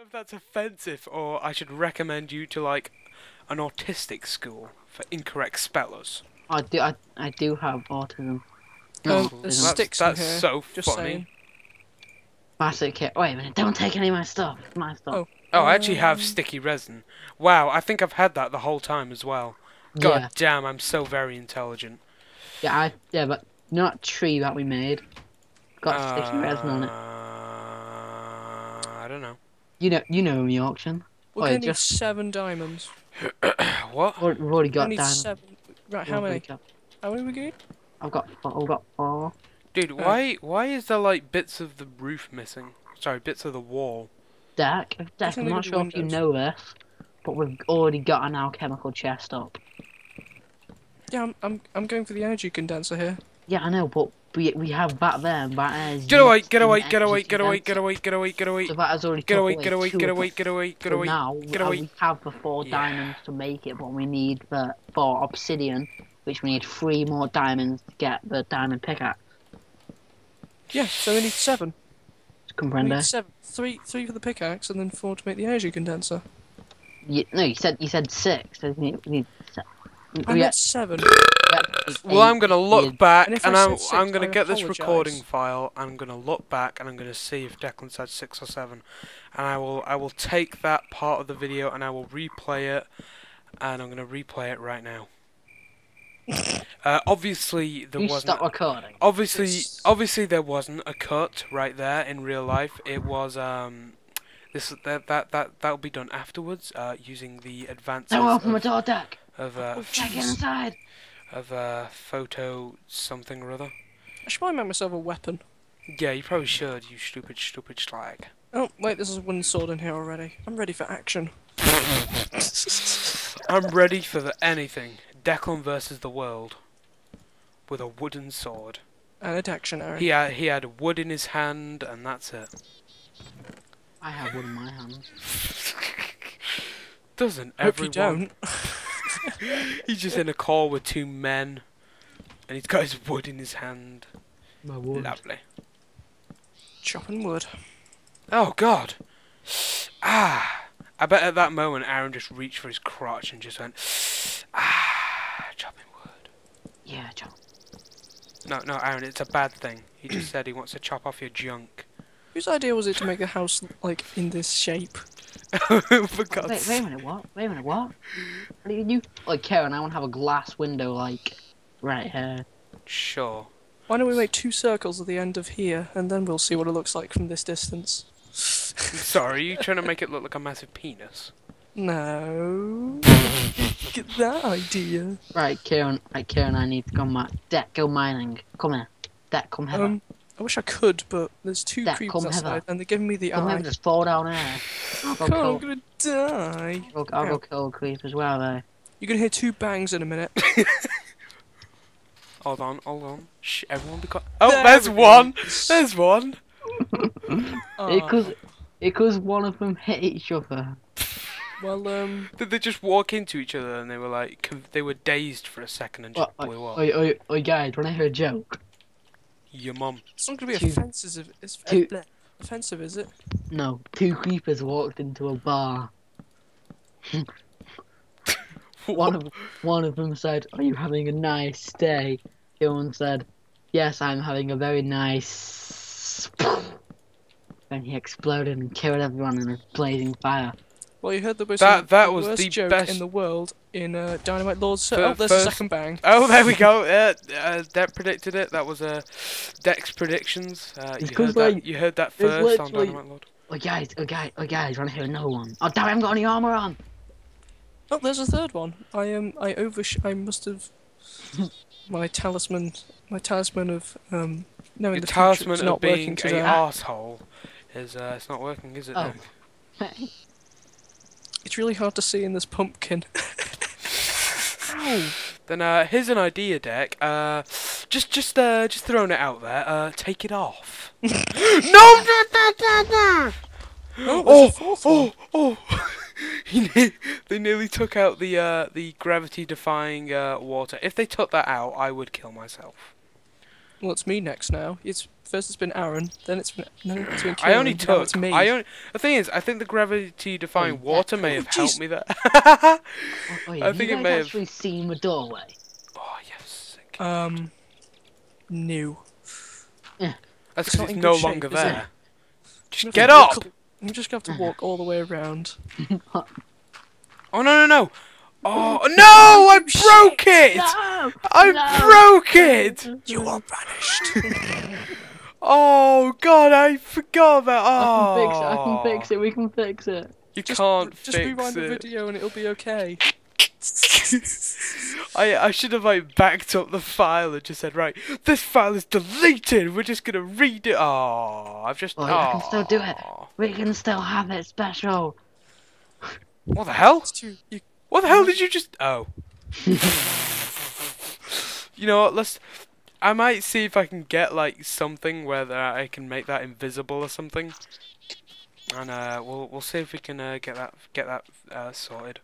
if that's offensive or I should recommend you to like an autistic school for incorrect spellers. I do. I, I do have autism. Um, No, there's autism. sticks that's in here. so just funny. saying. Plastic kit. Wait a minute! Don't take any of my stuff. It's my stuff. Oh. Oh, I actually have sticky resin. Wow, I think I've had that the whole time as well. God Yeah. damn, I'm so very intelligent. Yeah. I. Yeah, but not tree that we made. Got sticky resin on it. Uh, I don't know. You know. You know the auction. We're Wait, gonna need seven diamonds. what? We've already got need down. seven. Right, how many? How many we get? I've got. I've got four. Dude, Uh. why why is there like bits of the roof missing? Sorry, bits of the wall. Deck. Deck. I'm not could be sure if you know this, but we've already got an alchemical chest up. Yeah, I'm, I'm I'm going for the energy condenser here. Yeah, I know, but we we have that there. and That is. Get away, get away, get away, get away, get away, get away, get away, So that has already get away, get away, get away, get away, get away. now get away. we have the four Yeah. diamonds to make it, but we need the four obsidian, which we need three more diamonds to get the diamond pickaxe. Yeah, so we need seven. We Comprende? need seven. Three, three for the pickaxe, and then four to make the energy condenser. You, no, you said you said six. So we need, we need I we meant seven. We had Well. I'm gonna Yeah. look back And and, I I'm, six, I'm gonna I get this recording file. I'm gonna look back and I'm gonna see if Declan said six or seven, and I will I will take that part of the video and I will replay it, and I'm gonna replay it right now. uh, obviously there You wasn't. stop recording. Obviously, This- obviously there wasn't a cut right there in real life. It was um, this that that that that will be done afterwards uh, using the advances Don't open my door, Deck. of uh, Oh, Check inside. Of uh, photo something or other. I should probably make myself a weapon. Yeah, you probably should. You stupid, stupid slag. Oh, wait, there's a wooden sword in here already. I'm ready for action. I'm ready for the anything. Declan versus the world with a wooden sword. And a dictionary. He had he had wood in his hand, and that's it. I have one in my hand. Doesn't Hope everyone? you don't. He's just in a car with two men, and he's got his wood in his hand. My wood. Lovely. Chopping wood. Oh God. Ah. I bet at that moment Aaron just reached for his crotch and just went, ah, chopping wood. Yeah, John. No, no, Aaron, it's a bad thing. He just said he wants to chop off your junk. Whose idea was it to make the house like in this shape? For God's Wait, wait a minute. What? Wait a minute. What? What do you do? Like, Karen, I want to have a glass window, like, right here. Sure. Why don't we make two circles at the end of here, and then we'll see what it looks like from this distance. Sorry, are you trying to make it look like a massive penis? No. Get that idea. Right, Karen. Right, Karen. I need to go mi- Deck, go mining. Come here. Deck, come here. Um, I wish I could, but there's two Dad, creepers outside, hither. and they're giving me the come eye. here. Just fall down here. I'll go God, I'm gonna die. I'll, I'll go kill a creep as well, though. You're gonna hear two bangs in a minute. Hold on, hold on. Shh, everyone be quiet. Oh, There there's we go. one! There's one! Ah, Because, because one of them hit each other. well, um, Did they just walk into each other and they were like, they were dazed for a second and just Oi, blew up? oi, oi, oi, guys, wanna hear a joke? Your mum. it's not gonna be Two- offensive. It's two- offensive, is it? No, two creepers walked into a bar. One of one of them said, "Are you having a nice day?" The other one said, "Yes, I'm having a very nice." Then he exploded and killed everyone in a blazing fire. Well, you heard the most That- that the was worst the joke best- in the world in uh, Dynamite Lords. So, oh, there's first- a second bang. Oh, there we go. Uh, uh, Deck predicted it. That was uh, Deck's predictions. Uh, It's you, 'cause, heard that, you heard that it's first on literally- Dynamite Lord. Oh guys, oh guys, oh guys, wanna hear another one? Oh damn, I haven't got any armor on. Oh, there's a third one. I um, I oversh. I must have my talisman. My talisman of um, knowing Your the future is talisman not of being working a today. asshole is uh, it's not working, is it? Oh. Deck? It's really hard to see in this pumpkin. Ow! Then uh, here's an idea, Deck. Uh, just just uh, just throwing it out there. Uh, take it off. no, no, no, no, no. Oh, Oh, there's a fourth one. oh, oh! He ne- they nearly took out the uh, the gravity defying uh, water. If they took that out, I would kill myself. Well, it's me next now. It's first it's been Aaron, then it's been no, it's been I only Kieran, took. it's me. I only. The thing is, I think the gravity-defying Oh, water may have Oh, helped me there. Oh, oh, yeah, I think you it guys may have- actually seen the doorway? oh yes. Um, new. That's it's because not it's no good longer shape, is there. I'm Just get up! walk- I'm just gonna have to walk all the way around. Oh no no no! Oh no! I broke it! No! I No! broke it! You are vanished. Oh god, I forgot about. I Oh, can fix it. I can oh. fix it. We can fix it. You just, can't just fix rewind the video and it'll be okay. I I should have like backed up the file and just said, right, this file is deleted. We're just gonna read it. Oh, I've just. Oh, I can still do it. We can still have it special. What the hell? It's too, you, What the hell did you just? Oh. you know what? Let's. I might see if I can get like something where that I can make that invisible or something, and uh, we'll we'll see if we can uh, get that get that uh, sorted.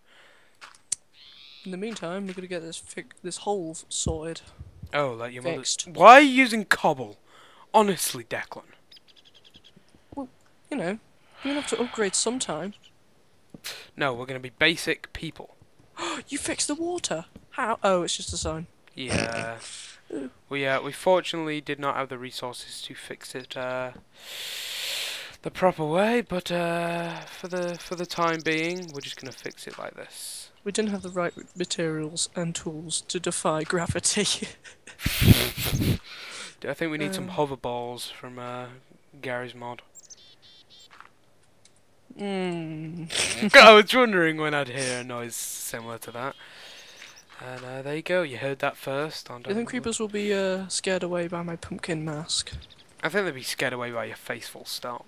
in the meantime, we're gonna get this fi- this hole sorted. Oh, like your mother. Why are you using cobble? Honestly, Declan. Well, you know, you're gonna have to upgrade sometime. No, we're gonna be basic people. you fixed the water. How? Oh, it's just a sign. Yeah. we uh, we fortunately did not have the resources to fix it uh, the proper way, but uh, for the for the time being, we're just gonna fix it like this. We didn't have the right materials and tools to defy gravity. I think we need some Um. hoverballs from uh, Garry's Mod. Mm. I was wondering when I'd hear a noise similar to that. And uh, there you go. You heard that first. I think creepers will be uh, scared away by my pumpkin mask? I think they'd be scared away by your faithful stop.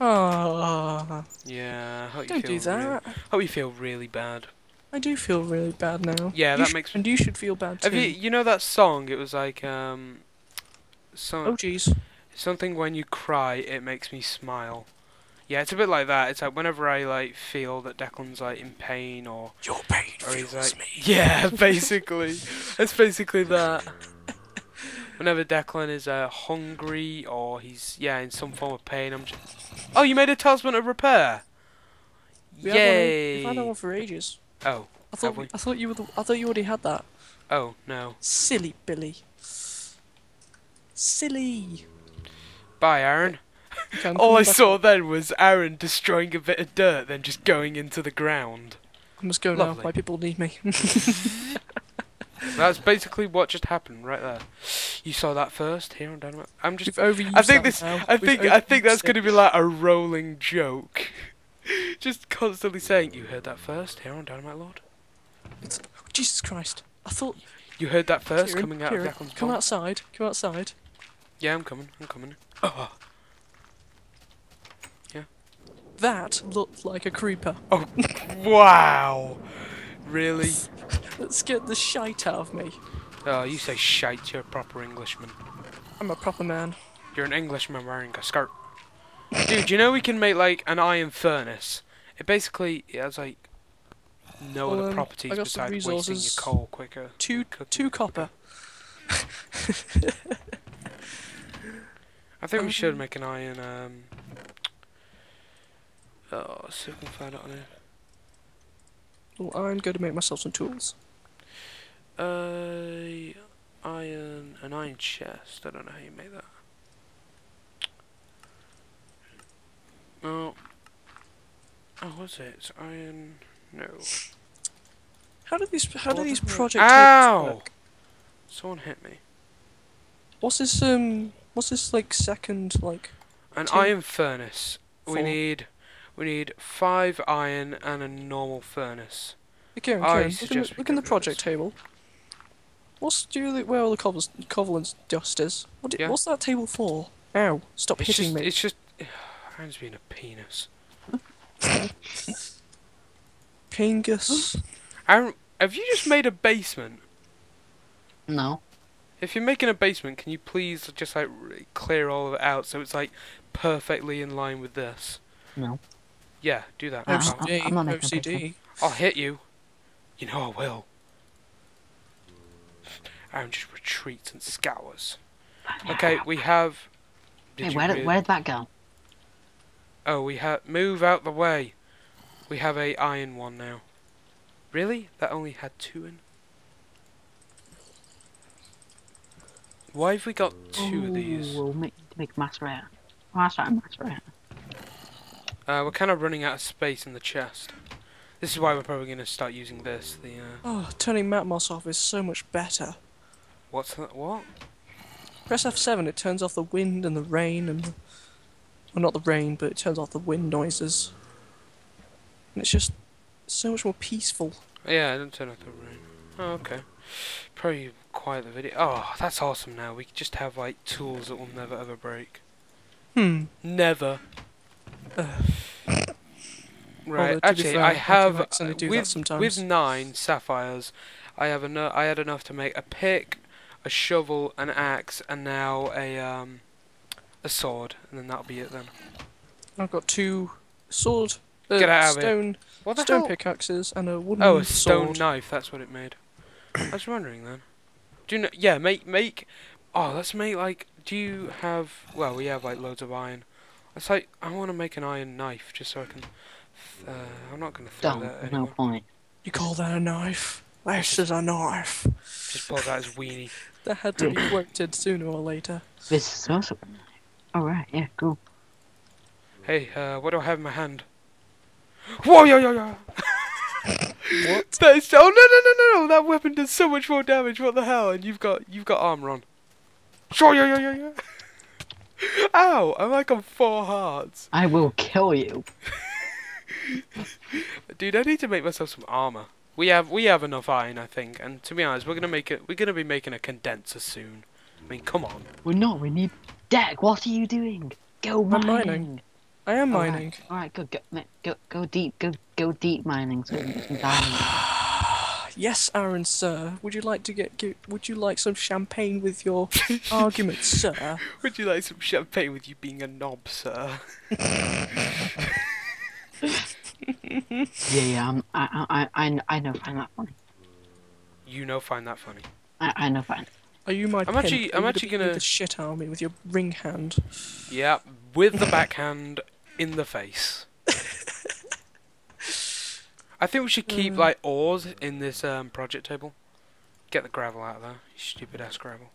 Ah, Yeah. I hope you don't feel do really- that. hope you feel really bad. I do feel really bad now. Yeah, You that makes- And you should feel bad too. Have you you know that song? It was like um, some Oh jeez. something when you cry, it makes me smile. Yeah, it's a bit like that. It's like whenever I like feel that Declan's like in pain or Your pain or he's fuels like me. yeah, basically, it's basically that. Whenever Declan is uh, hungry or he's yeah in some form of pain, I'm just. Oh, you made a talisman of repair. We had one in- Yay! We've had that one for ages. Oh, I thought Have we? I thought you were the, I thought you already had that. oh no. Silly Billy. Silly. Bye, Aaron. All I saw then was Aaron destroying a bit of dirt, then just going into the ground. I must go Lovely. now. My people need me. That's basically what just happened right there. You saw that first here on Dynamite. I'm just. We've I think this. now. I We've think. I think that's going to be like a rolling joke. just constantly saying, "You heard that first here on Dynamite Lord. It's, oh, Jesus Christ! I thought You heard that first Kieran, coming out Kieran, of Declan's come mouth." outside. Come outside. Yeah, I'm coming. I'm coming. Oh, That looked like a creeper. oh wow! Really? That scared the shite out of me. Oh, you say shite. You're a proper Englishman. I'm a proper man. You're an Englishman wearing a skirt. Dude, you know we can make like an iron furnace. It basically it has like no Well, other um, properties I got some besides wasting your coal quicker. Two two copper. I think we should Um, make an iron. Um. Oh, let's see if we can find it on here. Well, I'm going to make myself some tools. Uh, iron, an iron chest. I don't know how you make that. Oh. Oh, what's it? It's iron. No. How do these how do these the heck? project Ow! work? Someone hit me. What's this um what's this like second like An iron furnace. We need. We need five iron and a normal furnace. Kieran, I Kieran, look, in the, look in the get rid of project this. table. What's do you where all the cobbles Covalence dust is? What do, Yeah. what's that table for? Ow! Stop It's hitting just. me. It's just. Aaron's being a penis. Pingus. Aaron, have you just made a basement? No. If you're making a basement, can you please just like clear all of it out so it's like perfectly in line with this? No. Yeah, do that. Uh, I'll- OCD. I'm not making OCD. I'll hit you. You know I will. Aaron just retreats and scours. Okay, we have. Hey, where did, where did that go? Oh, we have. Move out the way. We have a iron one now. Really? That only had two in. Why have we got two of these? Ooh, We'll make, make mass rare. Mass rare, mass rare. Uh, we're kind of running out of space in the chest. This is why we're probably going to start using this. The uh, Oh, turning map moss off is so much better. what's that? What? Press F7, it turns off the wind and the rain and... The, well, not the rain, but it turns off the wind noises. And it's just so much more peaceful. Yeah, I didn't turn off the rain. Oh, okay. Probably quiet the video. Oh, that's awesome. Now we just have like tools that will never ever break. Hmm. Never. Right. Although, to be Actually, fair, I have uh, with with nine sapphires. I have enough. I had enough to make a pick, a shovel, an axe, and now a um a sword, and then that'll be it then. I've got two sword, uh, Get out stone, stone hell? pickaxes and a wooden Oh, a stone sword. knife. That's what it made. I was wondering then. Do you know? Yeah, make make. Oh, let's make like. Do you have? Well, we have like loads of iron. It's like I want to make an iron knife just so I can. Uh, I'm not gonna throw Don't, that there's no point. You call that a knife? This is a knife. Just pull that as weenie. That had to be worked in sooner or later. This is awesome. Alright, yeah, cool. Hey, uh, what do I have in my hand? Whoa, yo, yo, yo! What? That is, oh no, no, no, no, no! That weapon does so much more damage. What the hell? And you've got, you've got armor on. Sure, yo, yo, yo, yo! Ow! I'm like on four hearts, I will kill you. dude. I need to make myself some armor. We have, we have enough iron, I think. And to be honest, we're gonna make it. We're gonna be making a condenser soon. I mean, come on. We're not, we need. Deck, what are you doing? Go I'm mining. mining. I am mining. Alright, go, go, go, go deep, go, go deep mining so we can get some diamonds. Yes, Aaron, sir. Would you like to get? gi- Would you like some champagne with your argument, sir? Would you like some champagne with you being a knob, sir? yeah, yeah, I'm, I, I, I, I- I know, find that funny. You know, find that funny. I, I know, find. Are you my? I'm pimp? actually- I'm you actually beat gonna- the shit out of me with your ring hand. Yeah, with the backhand in the face. I think we should keep Mm. like ores in this um, project table. Get the gravel out of there, you stupid ass gravel.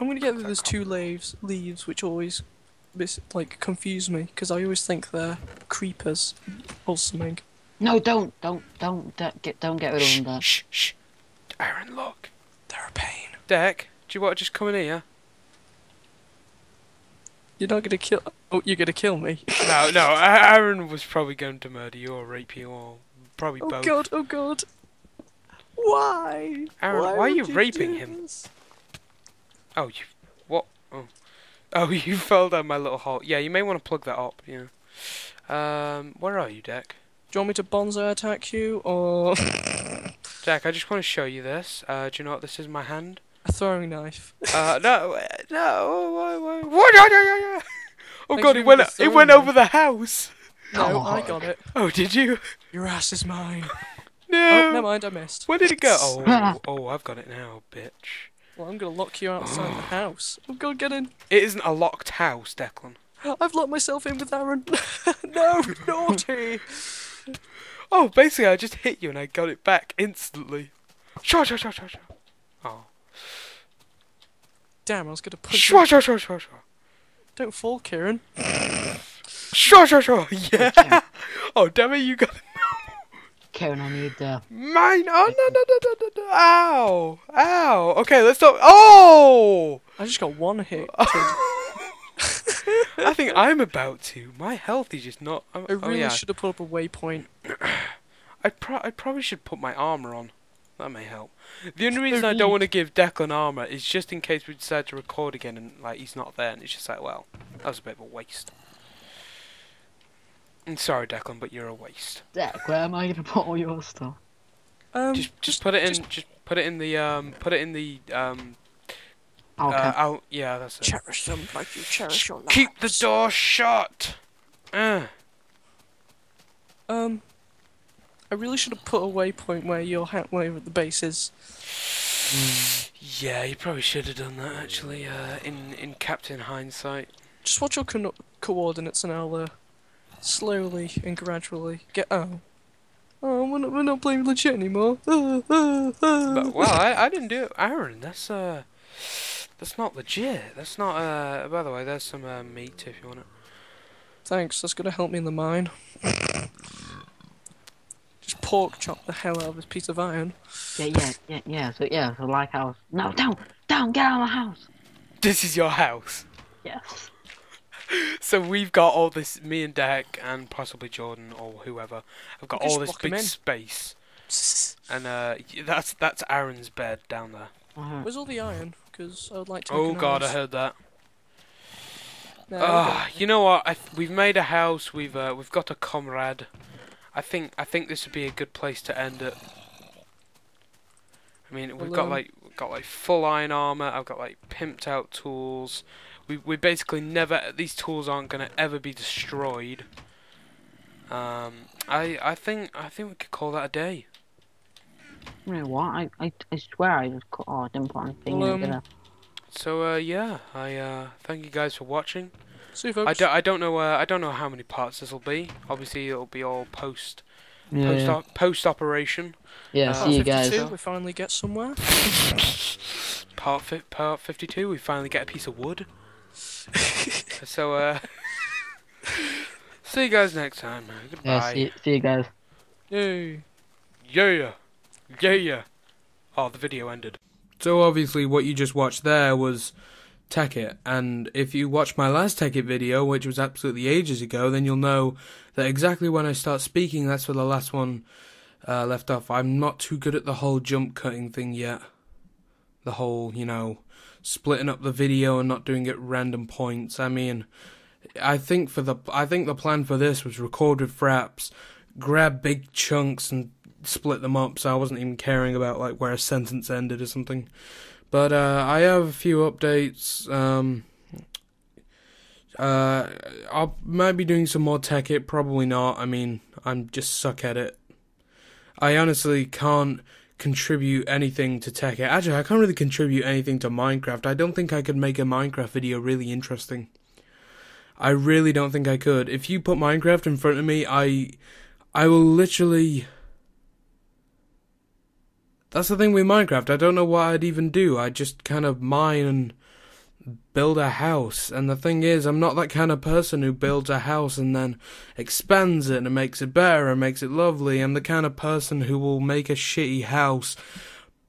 I'm gonna get rid of those two leaves, leaves which always, mis- like, confuse me because I always think they're creepers or something. No, don't, don't, don't, don't get, don't get rid of them there. shh, shh. Aaron, look. They're a pain. Deck, do you want to just come in here? You're not gonna kill. Oh, you're gonna kill me. No, no. Aaron was probably going to murder you or rape you or probably Oh both. Oh god, oh god. Why? Aaron, why are would you raping him? this? Oh, you. What? Oh. Oh, you fell down my little hole. Yeah, you may want to plug that up. Yeah. Um, where are you, Deck? Do you want me to bonzo attack you or Deck, I just want to show you this. Uh, do you know what this is? in My hand. A throwing knife? Uh, no, uh, no. What? What? what? Yeah, yeah, yeah, yeah. Oh Thanks God! It went. It went over the house. No, I got it. Oh, did you? Your ass is mine. No. Oh, never mind, I missed. Where did it go? Oh, oh, I've got it now, bitch. Well, I'm gonna lock you outside the house. Oh god, get in. It isn't a locked house, Declan. I've locked myself in with Aaron. no, naughty. Oh, basically, I just hit you and I got it back instantly. Shwa shwa shwa shwa shwa. Oh. Damn, I was gonna punch you. Shwa shwa shwa shwa shwa. Don't fall, Kieran. Shwa shwa shwa. Yeah. Oh, damn it, you got it. Karen, I need, uh, Mine. Oh, no, no, no, no, no, no. Ow. Ow. Okay, let's stop. Oh! I just got one hit. I think I'm about to. My health is just not. I'm, I really oh, yeah. should have put up a waypoint. I, pro- I probably should put my armor on. That may help. The only reason I don't want to give Declan armor is just in case we decide to record again and like he's not there, and it's just like, well, that was a bit of a waste. I'm sorry, Declan, but you're a waste. Deck, where am I gonna put all your stuff? Um, Just, just put it in. Just, put it in the um. Put it in the um. Okay. Uh, out. Yeah, that's it. cherish them like you cherish your Keep the door shut. Uh. Um, I really should have put a waypoint where your ha- where the base is. Yeah, you probably should have done that actually. Uh, in in Captain Hindsight. Just watch your co- coordinates and I'll uh, slowly and gradually get. Oh. Oh, we're not, we're not playing legit anymore. But well, I, I didn't do it, Aaron. That's uh, that's not legit. That's not uh. By the way, there's some uh, meat if you want it. Thanks, that's gonna help me in the mine. Just pork chop the hell out of this piece of iron. Yeah, yeah, yeah, yeah. So yeah, so like house. No, don't, don't get out of my house. This is your house. Yes. So we've got all this. Me and Deck and possibly Jordan or whoever. I've got all this big in. space, and uh, that's that's Aaron's bed down there. Uh-huh. Where's all the iron? Because I would like to. Oh make an God, I heard that. There we go. Ah, you know what? I th- we've made a house. We've uh, we've got a comrade. I think I think this would be a good place to end it. I mean, we've Well, got like we've got like full iron armor. I've got like pimped out tools. We we basically never. These tools aren't gonna ever be destroyed. Um, I I think I think we could call that a day. You know what? I, I, I swear I just cut. Oh, I didn't put anything Well, in um, there. So uh, yeah, I uh, thank you guys for watching. See you folks. I, don't, I don't know uh, I don't know how many parts this will be. Obviously, it'll be all post Yeah, post yeah. op- post operation. yeah uh, see you guys. 52, we finally get somewhere. Part fi- part fifty two. We finally get a piece of wood. so uh, see you guys next time. man. Goodbye. Yeah, see, see you guys. Yay. Yeah, yeah, yeah. Oh, the video ended. So obviously, what you just watched there was Tekkit, and if you watch my last Tekkit video, which was absolutely ages ago, then you'll know that exactly when I start speaking, that's where the last one uh, left off. I'm not too good at the whole jump cutting thing yet. The whole, you know, splitting up the video and not doing it random points. I mean, I think for the I think the plan for this was record with fraps, grab big chunks and split them up. So I wasn't even caring about like where a sentence ended or something. But uh, I have a few updates. Um, uh, I'll might be doing some more Tekkit, probably not. I mean, I'm just suck at it. I honestly can't contribute anything to Tekkit. Actually, I can't really contribute anything to Minecraft. I don't think I could make a Minecraft video really interesting. I really don't think I could. If you put Minecraft in front of me, I I will literally That's the thing with Minecraft. I don't know what I'd even do. I just kind of mine and build a house. And the thing is, I'm not that kind of person who builds a house and then expands it and makes it better and makes it lovely. I'm the kind of person who will make a shitty house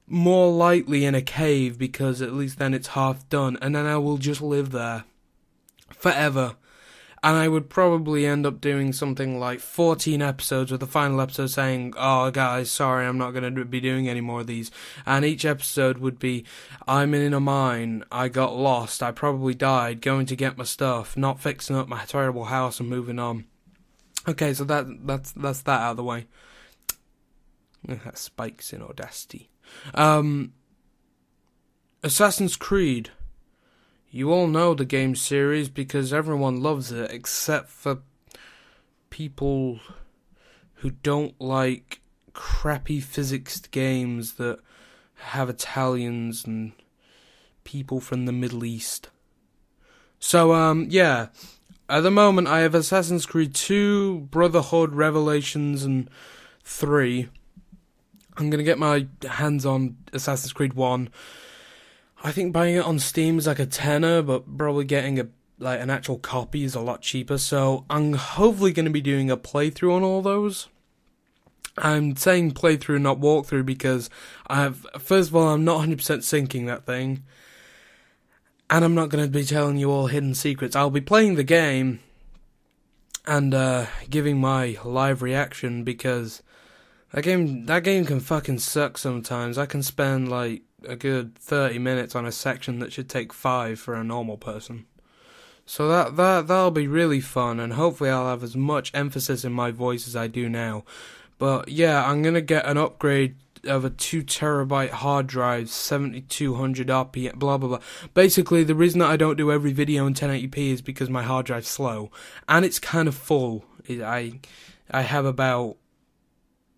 more likely in a cave because at least then it's half done and then I will just live there forever. And I would probably end up doing something like 14 episodes with the final episode saying, Oh, guys, sorry, I'm not going to be doing any more of these. And each episode would be, I'm in a mine, I got lost, I probably died, going to get my stuff, not fixing up my terrible house and moving on. Okay, so that that's that's that out of the way. That spikes in Audacity. Um, Assassin's Creed. You all know the game series because everyone loves it except for people who don't like crappy physics games that have Italians and people from the Middle East. So um yeah, at the moment I have Assassin's Creed 2, Brotherhood, Revelations and 3. I'm to get my hands on Assassin's Creed 1. I think buying it on Steam is like a tenner, but probably getting a like an actual copy is a lot cheaper. So I'm hopefully going to be doing a playthrough on all those. I'm saying playthrough, not walkthrough, because I have first of all I'm not 100% syncing that thing, and I'm not going to be telling you all hidden secrets. I'll be playing the game and uh, giving my live reaction because that game that game can fucking suck sometimes. I can spend like a good 30 minutes on a section that should take 5 for a normal person. So that that that'll be really fun and hopefully I'll have as much emphasis in my voice as I do now. But yeah, I'm going to get an upgrade of a 2 terabyte hard drive, 7200 RPM, blah blah blah. Basically, the reason that I don't do every video in 1080p is because my hard drive's slow and it's kind of full. I I have about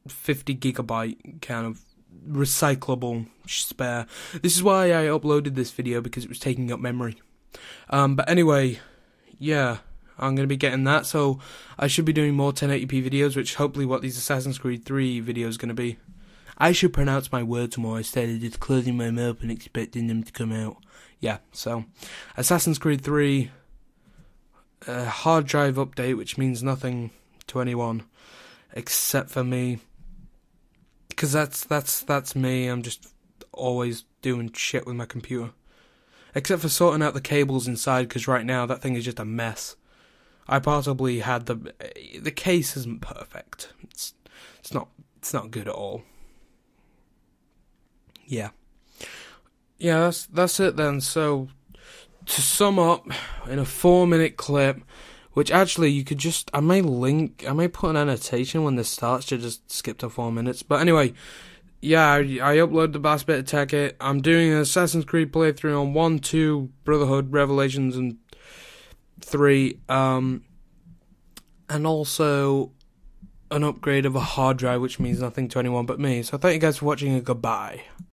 50 gigabyte kind of recyclable spare. This is why I uploaded this video because it was taking up memory. Um, but anyway, yeah, I'm gonna be getting that. So I should be doing more 1080p videos, which hopefully what these Assassin's Creed 3 videos gonna be. I should pronounce my words more instead of just closing my mouth and expecting them to come out. Yeah, so Assassin's Creed 3 a hard drive update, which means nothing to anyone except for me, because that's that's that's me. I'm just always doing shit with my computer, except for sorting out the cables inside. Because right now that thing is just a mess. I possibly had the the case isn't perfect. It's it's not it's not good at all. Yeah. Yeah, that's that's it then. So to sum up in a 4 minute clip which actually you could just I may link I may put an annotation when this starts to just skip to 4 minutes. But anyway, yeah, I, I upload the last bit of Tekkit. I'm doing an Assassin's Creed playthrough on 1, 2, Brotherhood, Revelations and 3 um and also an upgrade of a hard drive, which means nothing to anyone but me. So thank you guys for watching and goodbye.